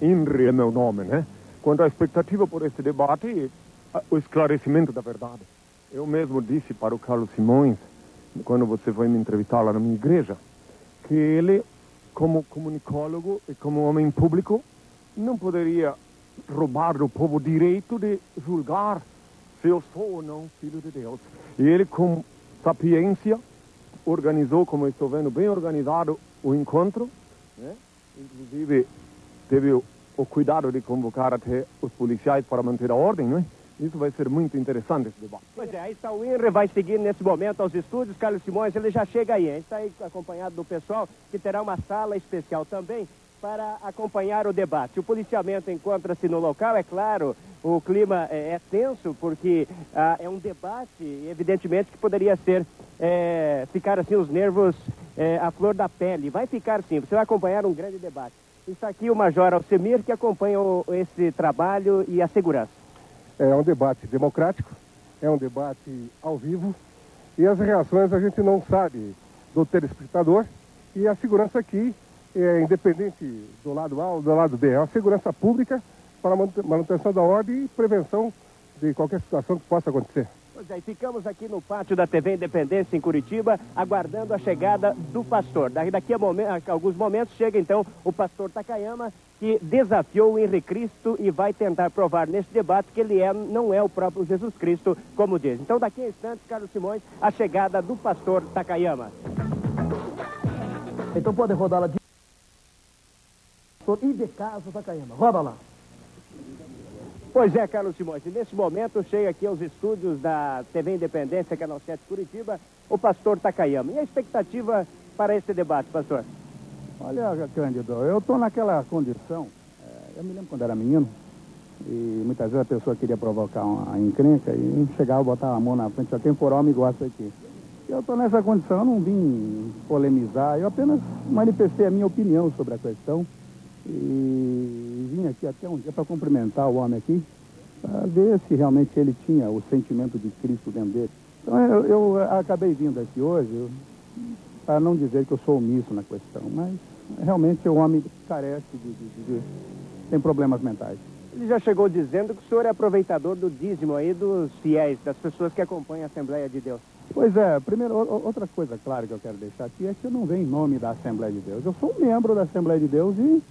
INRI é meu nome, né? Quanto à expectativa por este debate, o esclarecimento da verdade. Eu mesmo disse para o Carlos Simões, quando você foi me entrevistar lá na minha igreja, que ele, como comunicólogo e como homem público, não poderia roubar do povo o direito de julgar se eu sou ou não filho de Deus. E ele, com sapiência, organizou, como estou vendo, bem organizado o encontro, né? inclusive teve o, cuidado de convocar até os policiais para manter a ordem, né? Isso vai ser muito interessante esse debate. Pois é, aí está o INRE, vai seguir nesse momento aos estúdios. Carlos Simões, ele já chega aí. Gente está aí acompanhado do pessoal, que terá uma sala especial também para acompanhar o debate. O policiamento encontra-se no local, é claro, o clima é, é tenso, porque ah, é um debate, evidentemente, que poderia ser, é, ficar assim, os nervos é, à flor da pele. Vai ficar sim, você vai acompanhar um grande debate. Está aqui o Major Alcemir, que acompanha o, esse trabalho e a segurança. É um debate democrático, é um debate ao vivo e as reações a gente não sabe do telespectador e a segurança aqui é independente do lado A ou do lado B, é uma segurança pública para manutenção da ordem e prevenção de qualquer situação que possa acontecer. Pois é, ficamos aqui no pátio da TV Independência em Curitiba, aguardando a chegada do pastor. Daqui a, a alguns momentos chega então o pastor Takayama, que desafiou o Henrique Cristo e vai tentar provar neste debate que ele é, não é o próprio Jesus Cristo, como diz. Então, daqui a instantes, Carlos Simões, a chegada do pastor Takayama. Então pode rodar lá de e de casa Takayama. Roda lá. Pois é, Carlos Simões, e nesse momento chega aqui aos estúdios da TV Independência, Canal 7 Curitiba, o pastor Takayama. E a expectativa para esse debate, pastor? Olha, Cândido, eu estou naquela condição, é, eu me lembro quando era menino, e muitas vezes a pessoa queria provocar uma encrenca e chegava, botava a mão na frente, só quem for homem gosta aqui. Eu estou nessa condição, eu não vim polemizar, eu apenas manifestei a minha opinião sobre a questão e vim aqui até um dia para cumprimentar o homem aqui, ver se realmente ele tinha o sentimento de Cristo dentro dele. Então eu, eu acabei vindo aqui hoje para não dizer que eu sou omisso na questão, mas realmente o homem carece de, de, de, tem problemas mentais. Ele já chegou dizendo que o senhor é aproveitador do dízimo aí dos fiéis, das pessoas que acompanham a Assembleia de Deus. Pois é, primeiro, outra coisa clara que eu quero deixar aqui é que eu não venho em nome da Assembleia de Deus. Eu sou um membro da Assembleia de Deus e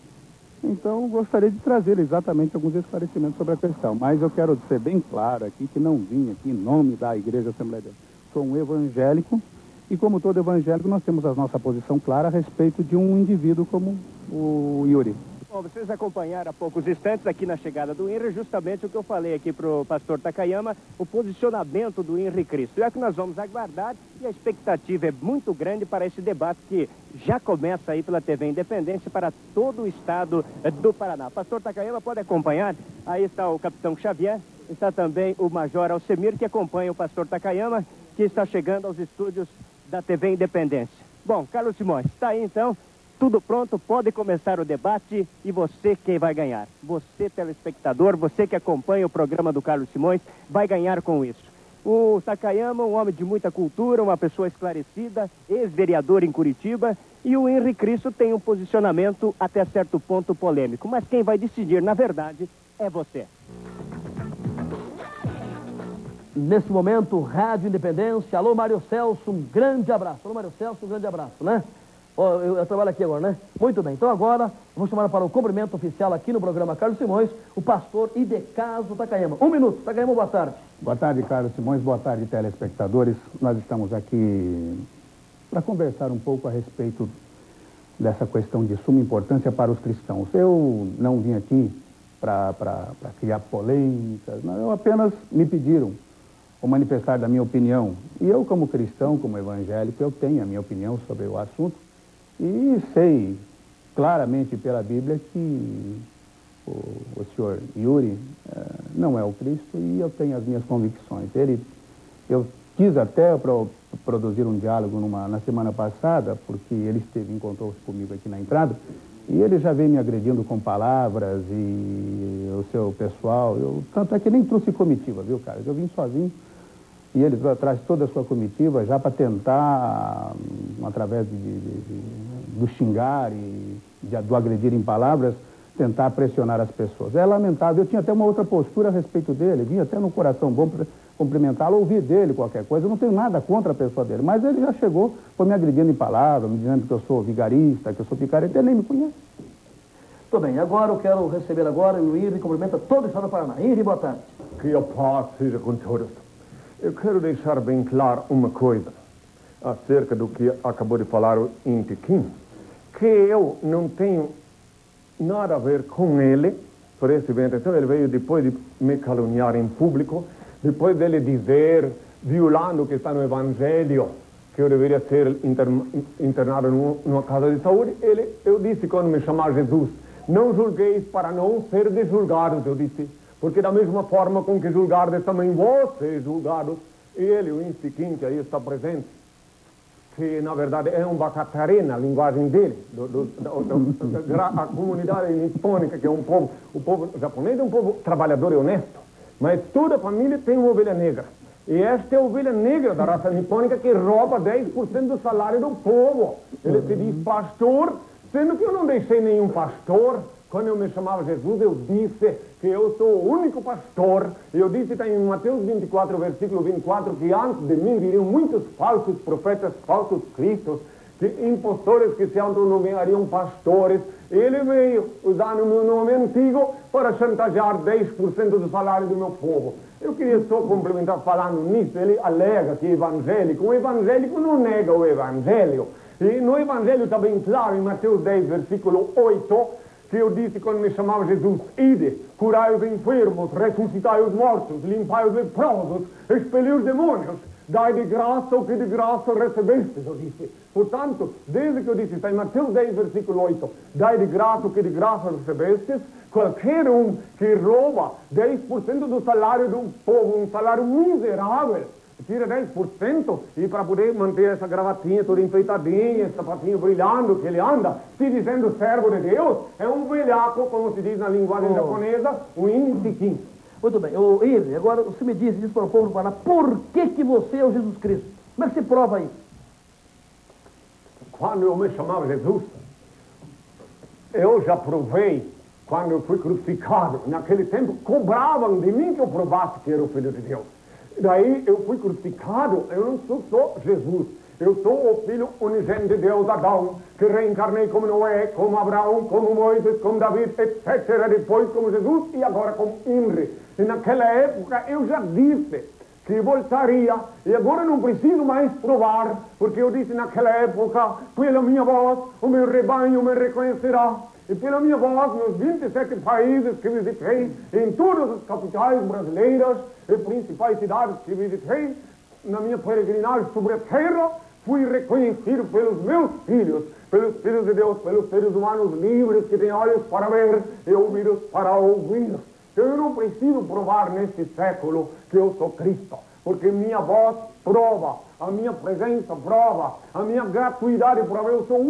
então, gostaria de trazer exatamente alguns esclarecimentos sobre a questão. Mas eu quero ser bem claro aqui que não vim aqui em nome da Igreja Assembleia de Deus. Sou um evangélico e, como todo evangélico, nós temos a nossa posição clara a respeito de um indivíduo como o Yuri. Bom, vocês acompanharam há poucos instantes aqui na chegada do INRI justamente o que eu falei aqui para o pastor Takayama, o posicionamento do INRI Cristo. É que nós vamos aguardar e a expectativa é muito grande para esse debate que já começa aí pela TV Independência para todo o estado do Paraná. Pastor Takayama pode acompanhar? Aí está o capitão Xavier, está também o major Alcemir que acompanha o pastor Takayama, que está chegando aos estúdios da TV Independência. Bom, Carlos Simões, está aí então tudo pronto, pode começar o debate e você quem vai ganhar. Você, telespectador, você que acompanha o programa do Carlos Simões, vai ganhar com isso. O Takayama, um homem de muita cultura, uma pessoa esclarecida, ex-vereador em Curitiba, e o Henri Cristo tem um posicionamento até certo ponto polêmico. Mas quem vai decidir, na verdade, é você. Nesse momento, Rádio Independência. Alô, Mário Celso, um grande abraço. Alô, Mário Celso, um grande abraço, né? Oh, eu, eu, trabalho aqui agora, né? Muito bem. Então agora, vou chamar para o cumprimento oficial aqui no programa Carlos Simões, o pastor Idecaso Takayama. Um minuto. Takayama, boa tarde. Boa tarde, Carlos Simões. Boa tarde, telespectadores. Nós estamos aqui para conversar um pouco a respeito dessa questão de suma importância para os cristãos. Eu não vim aqui para criar polêmicas, não, apenas me pediram o manifestar da minha opinião. E eu, como cristão, como evangélico, eu tenho a minha opinião sobre o assunto. E sei claramente pela Bíblia que o, o senhor Yuri eh, não é o Cristo e eu tenho as minhas convicções. Ele, eu quis até pro, produzir um diálogo numa, na semana passada, porque ele esteve, encontrou-se comigo aqui na entrada, e ele já vem me agredindo com palavras e o seu pessoal. Eu, tanto é que nem trouxe comitiva, viu, cara? Eu vim sozinho e ele traz toda a sua comitiva já para tentar, através de, de, de, do xingar e de, do agredir em palavras, tentar pressionar as pessoas. É lamentável. Eu tinha até uma outra postura a respeito dele, vinha até no coração bom para cumprimentá-lo, ouvir dele qualquer coisa. Eu não tenho nada contra a pessoa dele, mas ele já chegou, foi me agredindo em palavras, me dizendo que eu sou vigarista, que eu sou picareta, ele nem me conhece. Muito bem, agora eu quero receber agora o Henri cumprimenta todo o estado do Paraná. Henri, boa tarde. Que a paz seja com todos. Eu quero deixar bem claro uma coisa acerca do que acabou de falar o Intiquim, que eu não tenho nada a ver com ele por esse evento. Então ele veio depois de me caluniar em público, depois dele dizer, violando o que está no Evangelho, que eu deveria ser inter, internado numa casa de saúde, ele, eu disse quando me chamar Jesus, não julgueis para não ser julgados, eu disse, porque da mesma forma com que julgardes também seres julgados. Ele, o que aí está presente, que na verdade é um bacatarena, a linguagem dele, do, do, do, a comunidade nipônica, que é um povo, o povo japonês é um povo trabalhador e honesto, mas toda família tem uma ovelha negra. E esta é a ovelha negra da raça nipônica que rouba 10% do salário do povo. Ele se diz pastor, sendo que eu não deixei nenhum pastor, quando eu me chamava Jesus, eu disse que eu sou o único pastor. Eu disse está em Mateus 24, versículo 24, que antes de mim viriam muitos falsos profetas, falsos cristos, que impostores que se autonomeariam pastores. Ele veio usando o meu nome antigo para chantagear 10% do salário do meu povo. Eu queria só complementar falando nisso. Ele alega que é evangélico. O evangélico não nega o evangelho. E no evangelho está bem claro, em Mateus 10, versículo 8, que eu disse quando me chamava Jesus, ide, curai os enfermos, ressuscitai os mortos, limpai os leprosos, expeli os demônios, dai de graça o que de graça recebeste, eu disse. Portanto, desde que eu disse, está em Mateus 10, versículo 8, dai de graça o que de graça recebeste, qualquer um que rouba 10% do salário do povo, um salário miserável, tira 10% e para poder manter essa gravatinha toda enfeitadinha, esse sapatinho brilhando que ele anda, se dizendo servo de Deus, é um velhaco, como se diz na linguagem oh. japonesa, um intiquim. Muito bem. O Irne, agora você me diz, diz para o povo do Paraná, por que, que você é o Jesus Cristo? Como é que se prova isso? Quando eu me chamava Jesus, eu já provei, quando eu fui crucificado, naquele tempo cobravam de mim que eu provasse que era o Filho de Deus. Daí eu fui crucificado, eu não sou só Jesus. Eu sou o filho unigênito de Deus, Adão, que reencarnei como Noé, como Abraão, como Moisés, como David, etc. Depois como Jesus e agora como Imre. E naquela época eu já disse que voltaria, e agora não preciso mais provar, porque eu disse naquela época, pela minha voz, o meu rebanho me reconhecerá. E pela minha voz, nos 27 países que visitei, em todas as capitais brasileiras e principais cidades que visitei, na minha peregrinagem sobre a terra, fui reconhecido pelos meus filhos, pelos filhos de Deus, pelos seres humanos livres que têm olhos para ver e ouvidos para ouvir. Eu não preciso provar neste século que eu sou Cristo, porque minha voz prova, a minha presença prova, a minha gratuidade prova. Eu sou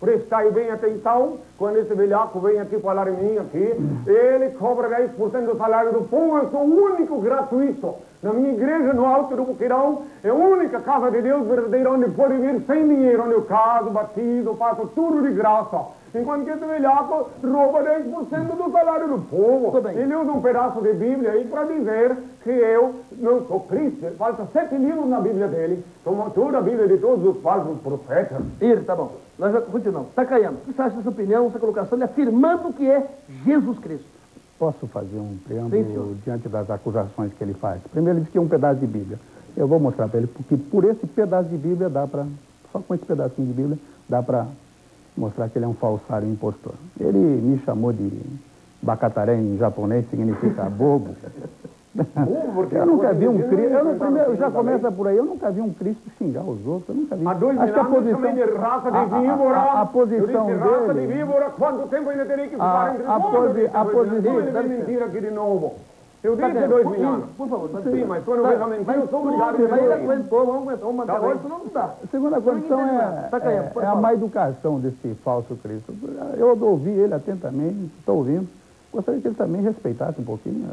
o único Prestai bem atenção, quando esse velhaco vem aqui falar em mim aqui, ele cobra 10% do salário do povo, eu sou o único gratuito. Na minha igreja, no Alto do Buqueirão, é a única casa de Deus verdadeira onde pode vir sem dinheiro, onde eu caso, batizo, faço tudo de graça. Enquanto que esse velhaco rouba 10% do salário do povo. Ele usa um pedaço de Bíblia aí para dizer que eu não sou Cristo. Falta sete livros na Bíblia dele. Tomou toda a Bíblia de todos os falsos profetas. Ir, tá bom. Nós já continuamos. Takayama, o que você acha dessa opinião, essa colocação, ele afirmando que é Jesus Cristo? Posso fazer um preâmbulo Sim, diante das acusações que ele faz? Primeiro, ele diz que é um pedaço de Bíblia. Eu vou mostrar para ele, porque por esse pedaço de Bíblia dá para, só com esse pedacinho de Bíblia, dá para mostrar que ele é um falsário impostor. Ele me chamou de bacataré em japonês, significa bobo. eu nunca vi um Cristo, eu, primeiro, já começa por aí, eu nunca vi um Cristo xingar os outros, eu nunca vi. Acho que a posição, de raça de víbora, a, a, a posição dele, raça de víbora, quanto tempo ainda teria que ficar entre a, a, posi, a posição, ele mentira aqui de novo. Eu disse tá dois mil anos. Por favor, tá Sim, mas quando tá, eu vejo a mentira, eu sou obrigado a Mas ele aguentou, vamos aguentar, vamos manter agora, senão não dá. A segunda condição é, tá é, é a má educação desse falso Cristo. Eu ouvi ele atentamente, estou ouvindo. Gostaria que ele também respeitasse um pouquinho.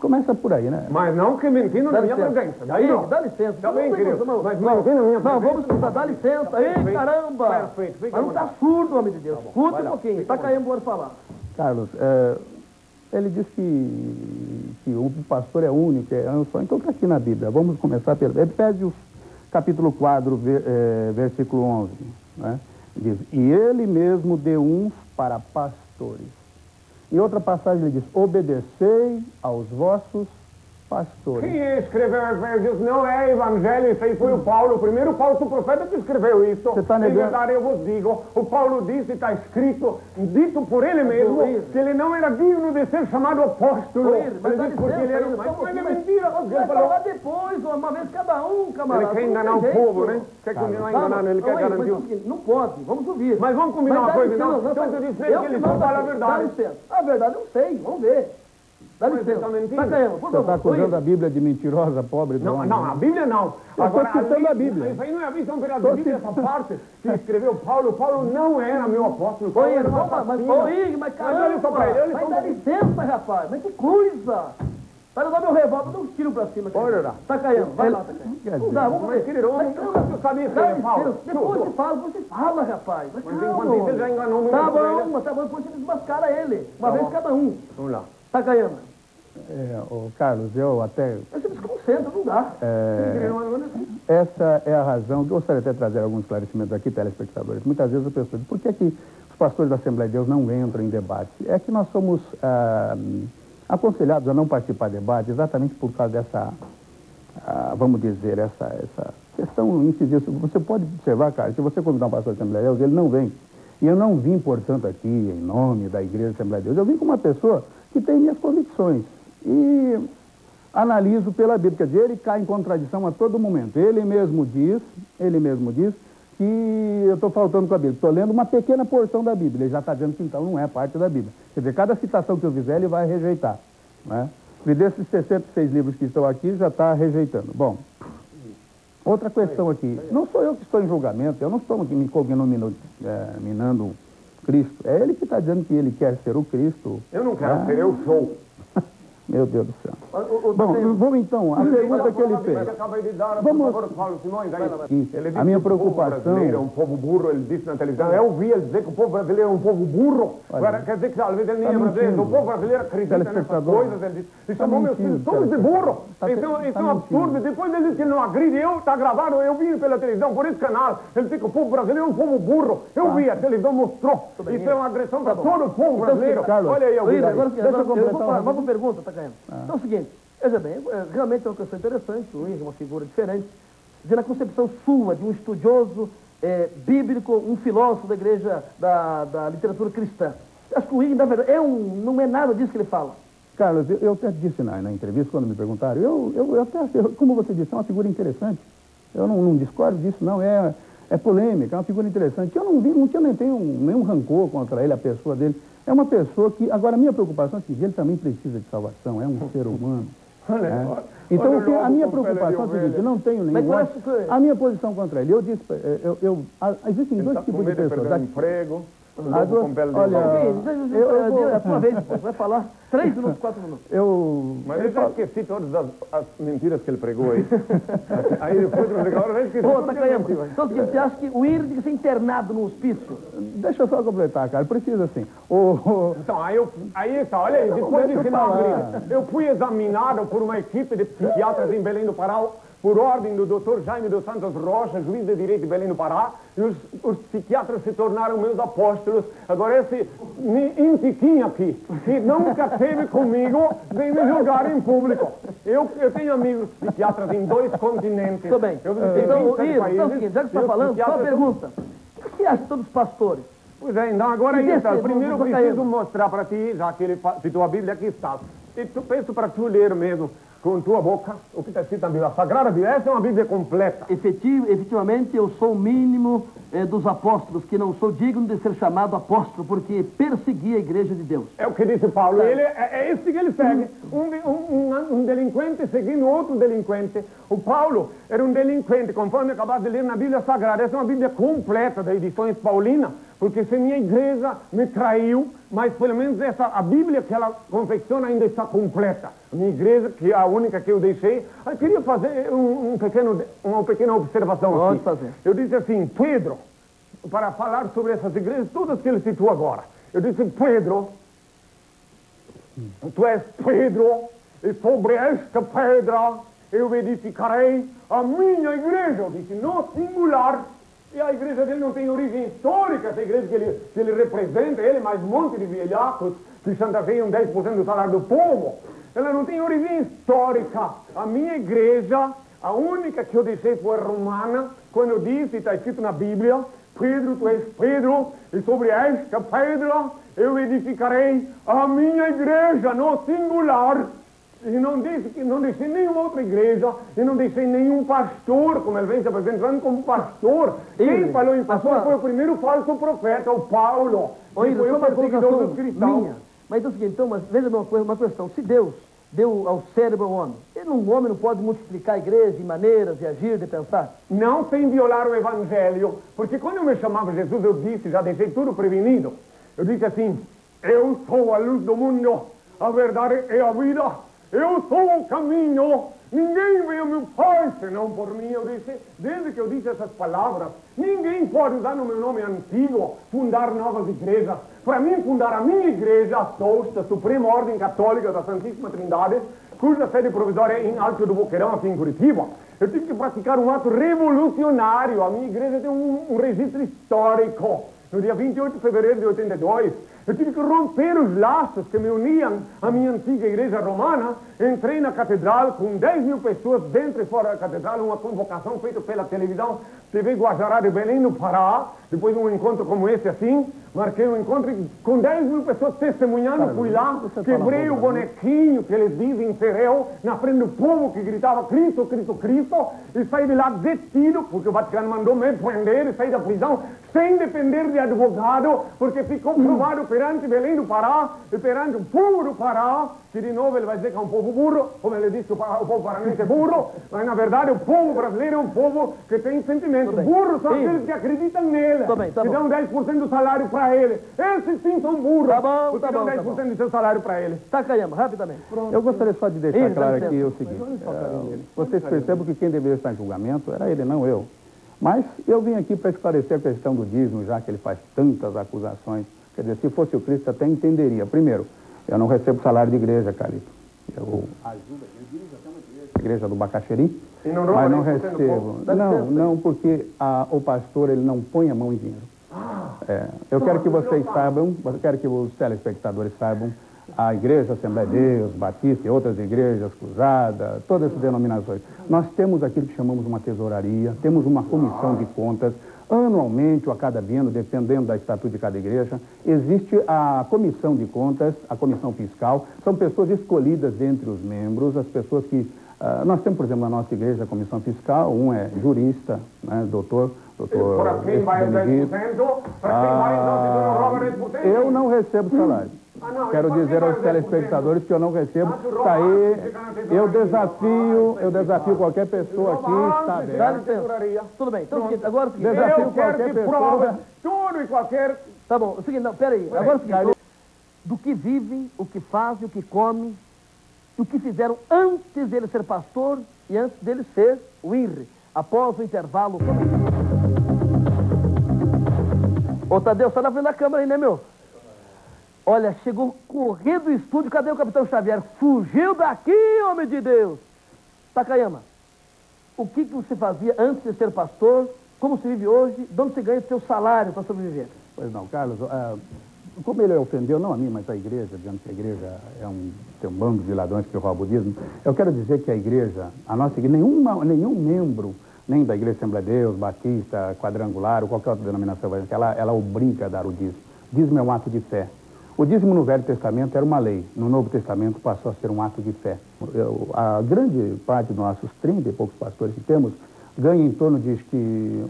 Começa por aí, né? Mas não que mentindo na minha presença. Daí não. Dá licença. Tá bem, querido. Mas mentindo na minha presença. Não, vamos escutar. Dá licença. Ei, caramba. Perfeito. Mas não tá surdo, homem de Deus. Escuta um pouquinho. Tá caindo, bora falar. Carlos, é, ele diz que, que o pastor é único, é só. Então está aqui na Bíblia. Vamos começar pelo Efésios capítulo 4, ver, é, versículo 11. Né? Diz, e ele mesmo deu uns para pastores. Em outra passagem ele diz, obedecei aos vossos pastores. Quem escreveu Efésios não é evangelho, isso aí foi o Paulo, o primeiro falso profeta que escreveu isso. Você tá Em negando- verdade, eu vos digo, o Paulo disse, está escrito, dito por ele mesmo, Oir. que ele não era digno de ser chamado apóstolo. Oir, mas ele disse porque ele era mas, um mas é pouquinho, mentira, mas porque vai ele falar depois, uma vez cada um, camarada. Ele quer enganar o povo, né? Quer continuar enganando, ele quer garantir mas o... um Não pode, vamos ouvir. Mas vamos combinar uma coisa, então? Então tá- tu disse eu que ele não fala a verdade. Dá licença. A verdade eu sei, vamos ver. Dá Mas licença. você tá por Você está acusando a Bíblia de mentirosa, pobre do Não, homem, não, né? a Bíblia não. Estou citando a Bíblia. Isso aí não é a é pedaço da Bíblia, essa parte que escreveu Paulo. Paulo não era meu apóstolo. Paulo era um vamos mas, mas caramba, olha só pra ele, mas dá licença, rapaz, mas que coisa. Vai dar meu revólver, dá um tiro pra cima. Olha lá. Takayama, vai Ele- lá, Takayama. Quer Não dizer, dá, vamos ver. Mas, homem, Mas, sabia que ele é Paulo? licença, depois você fala, você fala, rapaz. Mas Mas calma, isso, ele já enganou muito Tá bom, mas tá bom, depois você desmascara ele. Uma Tá vez cada um. Vamos lá. Takayama, É, ô, Carlos, eu até. mas você desconcentra, não dá. é, essa é a razão. Eu gostaria até de trazer alguns esclarecimentos aqui, telespectadores. Muitas vezes a pessoa diz: por que, que os pastores da Assembleia de Deus não entram em debate? É que nós somos ah, aconselhados a não participar de debate exatamente por causa dessa, ah, vamos dizer, essa, essa questão incisiva. Você pode observar, cara, se você convidar um pastor da Assembleia de Deus, ele não vem. E eu não vim, portanto, aqui em nome da Igreja da Assembleia de Deus. Eu vim como uma pessoa que tem minhas convicções. E analiso pela Bíblia. Quer dizer, ele cai em contradição a todo momento. Ele mesmo diz, ele mesmo diz que eu estou faltando com a Bíblia. Estou lendo uma pequena porção da Bíblia. Ele já está dizendo que então não é parte da Bíblia. Quer dizer, cada citação que eu fizer, ele vai rejeitar. Né? E desses 66 livros que estão aqui, já está rejeitando. Bom, outra questão aqui. Não sou eu que estou em julgamento, eu não estou me cognominando é, minando Cristo. É ele que está dizendo que ele quer ser o Cristo. Eu não quero Ah. ser, eu sou. Meu Deus do céu. O- o- Bom, vamos então, a pergunta que ele fez. Vamos- favor, Paulo Simões, aí. A minha que o povo preocupação- brasileiro é um povo burro, ele disse na televisão. Eu ouvi ele dizer que o povo brasileiro é um povo burro. Olha. Agora, quer dizer que talvez ele nem Tá é brasileiro. O povo brasileiro acredita nessas coisas. Ele disse, ele Tá chamou meus filhos todos de burro. Tá Isso, é- isso tá é um absurdo. Depois ele disse que não agride. Eu, tá gravado, eu vi pela televisão, por esse canal. Ele disse que o povo brasileiro é um povo burro. Eu vi, a televisão mostrou. Isso é uma agressão Tá para todo o povo brasileiro. Carlos, Olha aí, Oir, Augusto. agora, Deixa eu eu completar falar, uma vamos Takayama. Então é o seguinte, veja bem, é, realmente é uma questão interessante, o Luiz é uma figura diferente, de na concepção sua, de um estudioso é, bíblico, um filósofo da igreja, da, da literatura cristã. Acho que o Igor, na verdade, é um, não é nada disso que ele fala. Carlos, eu, eu até disse na, na entrevista, quando me perguntaram, eu, eu, eu até, como você disse, é uma figura interessante. Eu não, não discordo disso, não. É, é polêmica, é uma figura interessante. Eu não, vi, não tinha nem tenho nenhum rancor contra ele, a pessoa dele. É uma pessoa que. Agora, a minha preocupação é que ele também precisa de salvação, é um ser humano. Olha, olha, Então, olha o que- a minha preocupação é o seguinte: eu não tenho nenhum. Mas A minha posição contra ele, eu disse. eh, Eu, eu, a- existem Ele dois com tipos de pessoas. emprego. As duas- com pele de olha, eu- eu é a sua vez, pô, vai falar três minutos, quatro minutos. eu, Mas ele eu já fala- esqueci todas as, as mentiras que ele pregou aí. aí depois do agora eu já esqueci. Ô, tudo que ele Takayama, mentiu. então seguinte, você acha que o Igor tem que ser internado no hospício? Deixa eu só completar, cara. Precisa assim. O, Então, aí, eu, aí está, olha aí, depois de abrir, eu fui examinado por uma equipe de psiquiatras em Belém do Pará, por ordem do Dr. Jaime dos Santos Rocha, juiz de direito de Belém do Pará, os, os psiquiatras se tornaram meus apóstolos. Agora, esse intiquinho aqui, que nunca esteve comigo, vem me julgar em público. Eu, eu tenho amigos psiquiatras em dois continentes. Tudo bem. Eu visitei Então, 27 Igor, países, então é seguinte, já que você está falando, só pergunta. O que você acha todos os pastores? Pois é, então agora E aí desse está. do- Primeiro eu preciso mostrar para ti, já que ele citou a Bíblia, aqui está. E tu peço para tu ler mesmo com tua boca o que está escrito na Bíblia. A Sagrada Bíblia, essa é uma Bíblia completa. Efetivamente, eu sou o mínimo eh, dos apóstolos, que não sou digno de ser chamado apóstolo, porque persegui a igreja de Deus. É o que disse Paulo. Ele, é, é esse que ele segue. Um, de- um, um, um delinquente seguindo outro delinquente. O Paulo era um delinquente, conforme acabaste de ler na Bíblia Sagrada. Essa é uma Bíblia completa da edições Paulina, porque se minha igreja me traiu, mas pelo menos essa, a Bíblia que ela confecciona ainda está completa. A minha igreja, que é a única que eu deixei, eu queria fazer um, um pequeno, uma pequena observação Pode aqui. fazer. Eu disse assim, Pedro, para falar sobre essas igrejas, todas que ele citou agora. Eu disse, Pedro Tu és Pedro, e sobre esta pedra eu edificarei a minha igreja. Eu disse, no singular. E a igreja dele não tem origem histórica, essa igreja que ele, que ele representa, ele mais um monte de velhacos que chantageiam 10% do salário do povo. Ela não tem origem histórica. A minha igreja, a única que eu deixei foi romana, quando eu disse, está escrito na Bíblia, Pedro, tu és Pedro, e sobre esta pedra eu edificarei a minha igreja, no singular. E não disse não deixei nenhuma outra igreja, e não deixei nenhum pastor, como ele vem se apresentando como pastor. Quem falou em pastor foi o primeiro falso profeta, o Paulo. Que foi o perseguidor dos cristãos. Minha. Mas então é o seguinte, então, mas veja uma, coisa, uma questão. Se Deus deu ao cérebro ao homem, ele, um homem não pode multiplicar a igreja em maneiras de agir, de pensar? Não sem violar o evangelho. Porque quando eu me chamava Jesus, eu disse, já deixei tudo prevenido. Eu disse assim, eu sou a luz do mundo, a verdade é a vida. Eu sou o caminho. Ninguém vem ao meu Pai senão por mim. Eu disse, desde que eu disse essas palavras, ninguém pode usar no meu nome antigo fundar novas igrejas. Para mim, fundar a minha igreja, a SOST, a Suprema Ordem Católica da Santíssima Trindade, cuja sede provisória é em Alto do Boqueirão, aqui em Curitiba, eu tive que praticar um ato revolucionário. A minha igreja tem um, um registro histórico. No dia 28 de fevereiro de 82, eu tive que romper os laços que me uniam à minha antiga igreja romana. Entrei na catedral com 10 mil pessoas dentro e fora da catedral, uma convocação feita pela televisão TV Guajará de Belém, no Pará. Depois de um encontro como esse assim, marquei um encontro com 10 mil pessoas testemunhando. Fui lá, quebrei o bonequinho que eles dizem ser eu, na frente do povo que gritava Cristo, Cristo, Cristo, e saí de lá detido, porque o Vaticano mandou me prender e sair da prisão sem depender de advogado, porque ficou provado perante Belém do Pará e perante o povo do Pará, que de novo ele vai dizer que é um povo burro, como ele disse o, o povo paranense é burro, mas na verdade o povo brasileiro é um povo que tem sentimento. Burros são aqueles que acreditam nele, Tá bem, tá bom. dão 10% do salário para ele. Esses sim são burros, Tá bom, porque tá dão bom, tá 10% bom. do seu salário para ele. Takayama, rapidamente. Eu gostaria só de deixar Isso, claro aqui o seguinte: é, vocês percebam que quem deveria estar em julgamento era ele, não eu. Mas eu vim aqui para esclarecer a questão do dízimo, já que ele faz tantas acusações. Quer dizer, se fosse o Cristo, até entenderia. Primeiro, eu não recebo salário de igreja, Carlito. Eu ajudo, eu dirijo até uma igreja, a igreja do Bacaxeri, E não mas não 10% do povo? recebo. Não, não, porque a- o pastor ele não põe a mão em dinheiro. É, eu quero que vocês saibam, eu quero que os telespectadores saibam, a Igreja Assembleia de Deus, Batista e outras igrejas, Cruzada, todas essas denominações, nós temos aquilo que chamamos uma tesouraria, temos uma comissão de contas, anualmente ou a cada ano, dependendo da estatuto de cada igreja, existe a comissão de contas, a comissão fiscal, são pessoas escolhidas entre os membros, as pessoas que ah, nós temos, por exemplo, na nossa igreja a comissão fiscal, um é jurista, né, doutor, doutor Para quem vai os Benedito. 10%, para quem vai não, se não rouba 10%. Eu não recebo salário. Ah, não, Quero e que dizer aos o 10%? telespectadores que eu não recebo. Ah, Está aí. Eu desafio, eu desafio qualquer pessoa aqui, está aberto. Tudo bem, então o seguinte, agora é o seguinte. Desafio Eu quero qualquer que pessoa. prova tudo e qualquer Tá bom, é o seguinte, não, peraí. Agora é o seguinte, do que vivem, o que fazem, o que comem, e o que fizeram antes dele ser pastor e antes dele ser o INRI, após o intervalo. Ô Tadeu, sai na frente da câmera aí, né, meu? Olha, chegou correndo do estúdio, cadê o Capitão Xavier? Fugiu daqui, homem de Deus! Takayama, o que, que você fazia antes de ser pastor? Como se vive hoje? De onde você ganha o seu salário para sobreviver? Pois não, Carlos, ah, como ele ofendeu, não a mim, mas a igreja, dizendo que a igreja é um, tem um bando de ladrões que rouba o dízimo, eu quero dizer que a igreja, a nossa igreja, nenhuma, nenhum membro, nem da Igreja Assembleia de Deus, Batista, Quadrangular ou qualquer outra denominação ela, ela obriga a dar o dízimo. Dízimo é um ato de fé. O dízimo no Velho Testamento era uma lei, no Novo Testamento passou a ser um ato de fé. Eu- a grande parte dos nossos 30 e poucos pastores que temos ganha em torno de acho que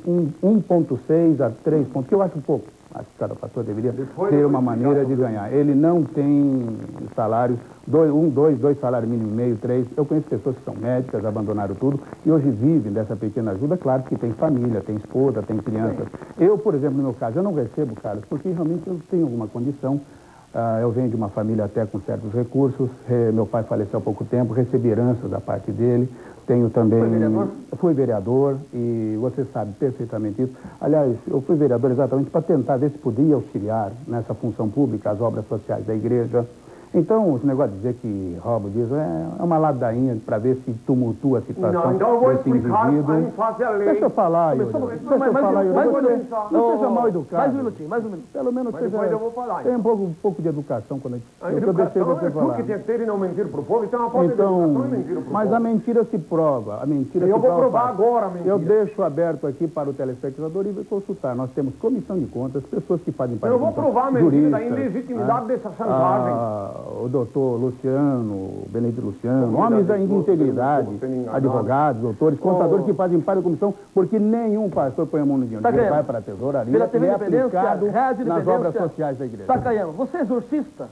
um- 1,6 a 3 pontos, que eu acho pouco. Acho que cada pastor deveria Depois ter uma maneira de ganhar. Ele não tem salário, dois, um, dois, dois salários mínimo e meio, três. Eu conheço pessoas que são médicas, abandonaram tudo e hoje vivem dessa pequena ajuda. Claro que tem família, tem esposa, tem crianças. Eu, por exemplo, no meu caso, eu não recebo, Carlos, porque realmente eu tenho alguma condição. Ah, eu venho de uma família até com certos recursos. Eh, meu pai faleceu há pouco tempo, recebi heranças da parte dele. Tenho também. Foi vereador? Fui vereador e você sabe perfeitamente isso. Aliás, eu fui vereador exatamente para tentar ver se podia auxiliar nessa função pública as obras sociais da igreja. Então, esse negócio de dizer que roubo disso é é uma ladainha para ver se tumultua a situação Não, então eu vou desse explicar indivíduo. Deixa eu falar, Yuri. Deixa eu falar, Yuri. Não seja mal educado. Mais um minutinho, mais um minuto. Pelo menos Mas seja... eu vou falar, Tem um então. pouco, um pouco de educação quando a gente... Eu deixei educação você é falar. que tem que ter e não mentir pro povo. Então a falta de Então, educação é mentir pro mas povo. a mentira se prova. A mentira Eu se vou prova provar fácil. agora a mentira. Eu deixo aberto aqui para o telespectador e consultar. Nós temos comissão de contas, pessoas que fazem parte Eu vou provar a mentira da ilegitimidade dessa chantagem. O doutor Luciano, Benedito Luciano, homens a de pessoa, integridade, advogados, doutores, contadores Oh. que fazem parte da comissão, porque nenhum pastor põe a mão no dinheiro. Tá ganhando. vai para a tesouraria e TV é aplicado nas obras sociais da igreja. Takayama, você é exorcista?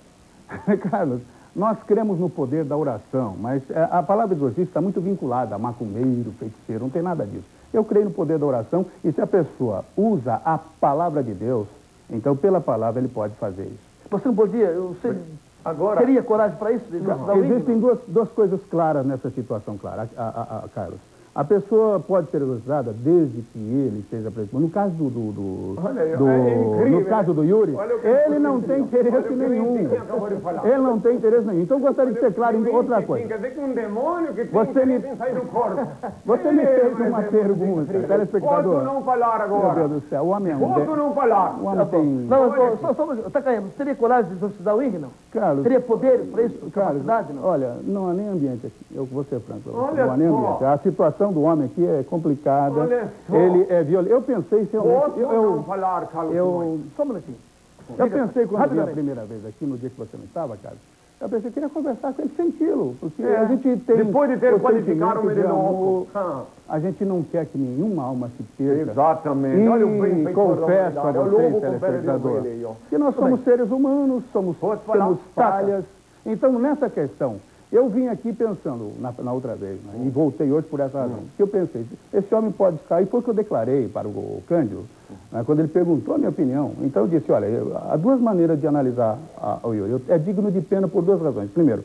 Carlos, nós cremos no poder da oração, mas é, a palavra exorcista está muito vinculada a macumbeiro, feiticeiro, não tem nada disso. Eu creio no poder da oração e se a pessoa usa a palavra de Deus, então pela palavra ele pode fazer isso. Você não podia, você Agora, teria coragem para isso? de exorcizar o Existem duas, duas coisas claras nessa situação, clara, a, a- a- Carlos. A pessoa pode ser exorcizada desde que ele seja preso. No caso do, do, do- Olha do- é incrível, no caso do Yuri, que ele eu não tem que interesse nenhum. Ele não tem interesse nenhum. Então gostaria de ser claro em outra coisa. Quer dizer que um demônio que tem Você me- interesse em sair do corpo. Você me Ei, fez uma é pergunta, telespectador. Posso não falar Meu agora? Deus do céu, o homem é um... Posso não falar? O homem tem... Não, só, só, só, minutinho. Takayama, você teria coragem de exorcizar o ímpio, não? Carlos, Teria poder para isso, Carlos, não? olha, não há nem ambiente aqui. Eu vou ser franco. Olha não há nem ambiente. A situação do homem aqui é complicada. Olha só. Ele é violento. Eu pensei se Posso eu, não eu, falar, Carlos? eu, Só um minutinho. eu pensei quando vi a primeira vez aqui, no dia que você não estava, Carlos, eu pensei que eu queria conversar com ele senti-lo. Porque É. a gente tem. Depois de ter o qualificado amor, Ah. A gente não quer que nenhuma alma se perca. Exatamente. E Olha o bem confesso a É o vocês, de telespectador, que nós somos seres humanos, somos, temos falhas. Então, nessa questão, eu vim aqui pensando, na, na outra vez, né, e voltei hoje por essa razão, que eu pensei, esse homem pode sair, foi o que eu declarei para o Cândido, né, quando ele perguntou a minha opinião. Então, eu disse, olha, eu- há duas maneiras de analisar a- o Yuri. Eu- É digno de pena por duas razões. Primeiro,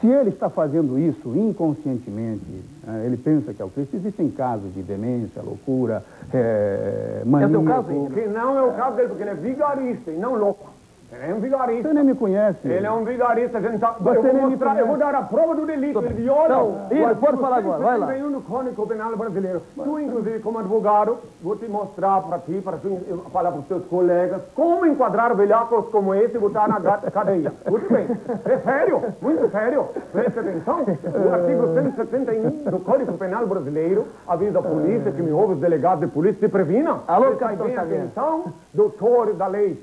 se ele está fazendo isso inconscientemente, né, ele pensa que é o Cristo, existem casos de demência, loucura, é, É o caso? Que não é o caso dele, porque ele é vigarista e não louco. Ele é um vigarista. Você nem me conhece. Ele é um vigarista, a gente tá... Você eu, vou mostrar, eu vou dar a prova do delito. Ele viola. Não, o Igor, artigo pode falar agora, vai lá. 171 do Código Penal Brasileiro. Tu, inclusive, como advogado, vou te mostrar para ti, para tu falar para os teus colegas, como enquadrar velhacos como esse e botar na cadeia. Muito bem. É sério, muito sério. Preste atenção. O artigo 171 do Código Penal Brasileiro avisa a polícia que me ouve os delegados de polícia se previna. Alô, Prestai capitão atenção, doutor da lei.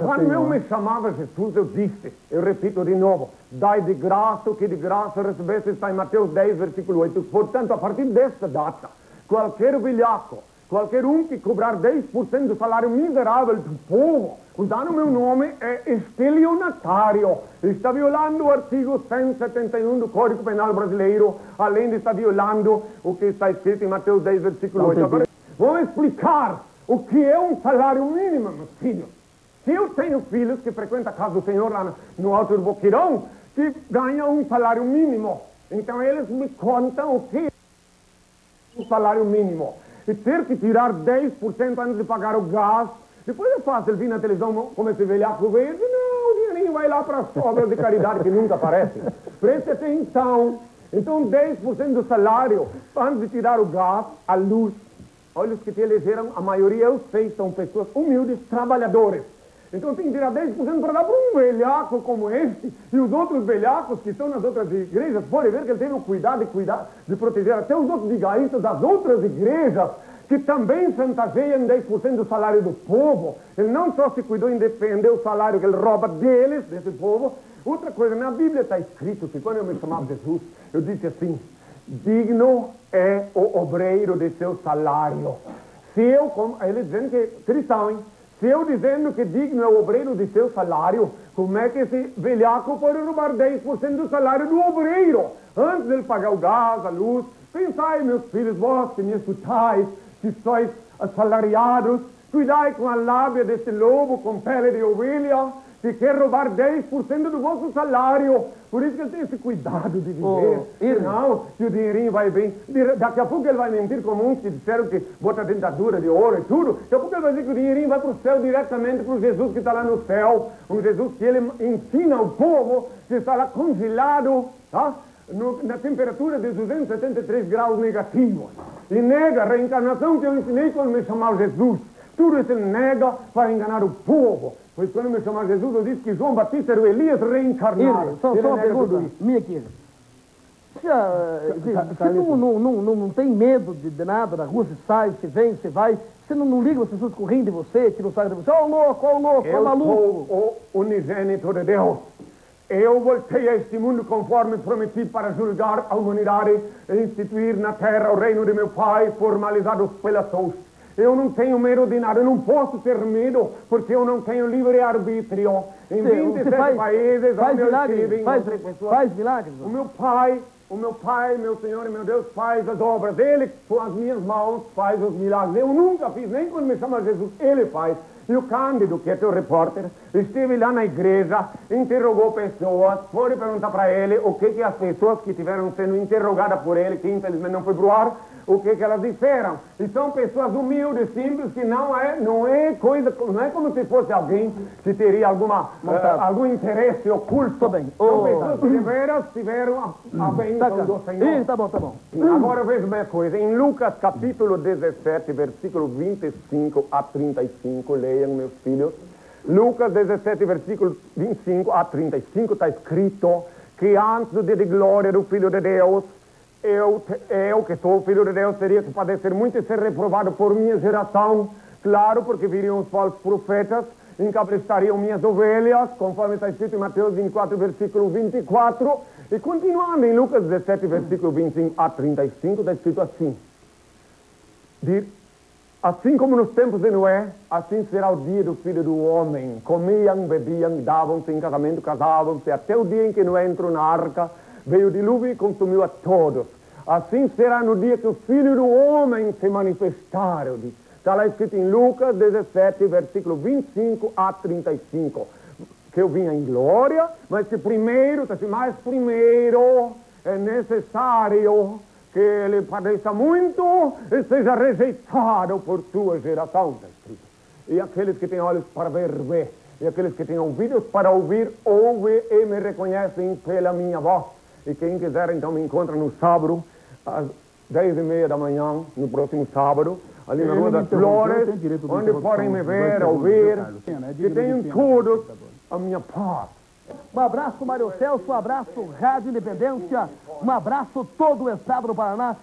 Quando eu me chamava Jesus, eu disse, eu repito de novo, dai de graça o que de graça recebeste, está em Mateus 10, versículo 8. Portanto, a partir desta data, qualquer velhaco, qualquer um que cobrar 10% do salário miserável do povo, usando o meu nome, é estelionatário. Está violando o artigo 171 do Código Penal Brasileiro, além de estar violando o que está escrito em Mateus 10, versículo Não 8. tem Agora, vamos explicar o que é um salário mínimo, meus filhos. Se eu tenho filhos que frequentam a casa do Senhor lá no, Alto do Boqueirão, que ganham um salário mínimo, então eles me contam o que um salário mínimo. E ter que tirar 10% antes de pagar o gás. Depois é fácil vir na televisão como esse velhaco e dizer, não, o dinheirinho vai lá para as obras de caridade que nunca aparecem. Preste atenção. Então 10% do salário antes de tirar o gás, a luz. Olha os que te elegeram, a maioria eu sei, são pessoas humildes, trabalhadores. Então tem que tirar 10% para dar para um velhaco como este. E os outros velhacos que estão nas outras igrejas, podem ver que ele teve o cuidado de cuidar, de proteger até os outros vigaristas das outras igrejas, que também chantageiam 10% do salário do povo. Ele não só se cuidou em defender o salário que ele rouba deles, desse povo. Outra coisa, na Bíblia está escrito que quando eu me chamava Jesus, eu disse assim, digno é o obreiro de seu salário. Se eu, como, ele dizendo que cristão, hein? Se eu dizendo que digno é o obreiro de seu salário, como é que esse velhaco pode roubar 10% do salário do obreiro? Antes de ele pagar o gás, a luz. Pensai, meus filhos, vós que me escutais, que sois assalariados, cuidai com a lábia desse lobo com pele de ovelha, que quer roubar 10% do vosso salário. Por isso que ele tem esse cuidado de dizer. Irving. Senão, se o dinheirinho vai bem, daqui a pouco ele vai mentir como uns que disseram que bota dentadura de ouro e tudo. Daqui a pouco ele vai dizer que o dinheirinho vai para o céu diretamente para o Jesus que está lá no céu. Um Jesus que ele ensina o povo que está lá congelado, tá? No- na temperatura de 273 graus negativos. E nega a reencarnação que eu ensinei quando me chamava Jesus. Tudo isso ele nega para enganar o povo. Pois quando me chamava Jesus, eu disse que João Batista era o Elias reencarnado. Só, só uma pergunta minha Ca- você Carlito. não, não, não, não, tem medo de, de nada na rua? Você sai, você vem, você vai. Você não, não liga as pessoas correndo de você, tiram o saco de você. Ó o louco, ó o louco, ó Eu o maluco. sou o unigênito de Deus. Eu voltei a este mundo conforme prometi para julgar a humanidade e instituir na terra o reino de meu Pai, formalizado pelas sois. Eu não tenho medo de nada, eu não posso ter medo, porque eu não tenho livre-arbítrio. Em Você, 27 você faz, países, faz milagres, faz, faz milagres. o meu pai, o meu pai, meu Senhor e meu Deus faz as obras. Ele, com as minhas mãos, faz os milagres. Eu nunca fiz, nem quando me chama Jesus, ele faz. E o Cândido, que é teu repórter, esteve lá na igreja, interrogou pessoas, pode perguntar para ele o que, que as pessoas que estiveram sendo interrogadas por ele, que infelizmente não foi pro ar, o que, que elas disseram. E são pessoas humildes, simples, que não é, não é coisa, não é como se fosse alguém que teria alguma, eh, algum interesse oculto. Tô bem. São Ô, pessoas que de veras tiveram a, a bênção Tá, do tá. Senhor. Ih, tá bom, tá bom. Agora veja bem a coisa. Em Lucas capítulo 17, versículo 25 a 35, leiam, meus filhos. Lucas 17, versículo 25 a 35, está escrito que antes do dia de glória do Filho de Deus, eu, eu que sou o Filho de Deus, teria que padecer muito e ser reprovado por minha geração. Claro, porque viriam os falsos profetas, encabrestariam minhas ovelhas, conforme está escrito em Mateus 24, versículo 24. E continuando em Lucas 17, versículo 25 a 35, está escrito assim. Assim como nos tempos de Noé, assim será o dia do Filho do Homem. Comiam, bebiam, davam-se em casamento, casavam-se, até o dia em que Noé entrou na arca, veio o dilúvio e consumiu a todos. Assim será no dia que o Filho do Homem se manifestar. eu disse. Está lá escrito em Lucas 17, versículo 25 a 35. Que eu vinha em glória, mas que primeiro, tá assim, mas primeiro é necessário que ele padeça muito e seja rejeitado por tua geração. E aqueles que têm olhos para ver, vê. E aqueles que têm ouvidos para ouvir, ouve e me reconhecem pela minha voz. E quem quiser, então, me encontra no sábado, às dez e meia da manhã, no próximo sábado, ali na Rua das Flores, onde podem me ver, ouvir, viu, Carlos? Pena, é que tenham todos a minha paz. Um abraço, Mário Celso, um abraço, Rádio Independência, um abraço todo o estado do Paraná.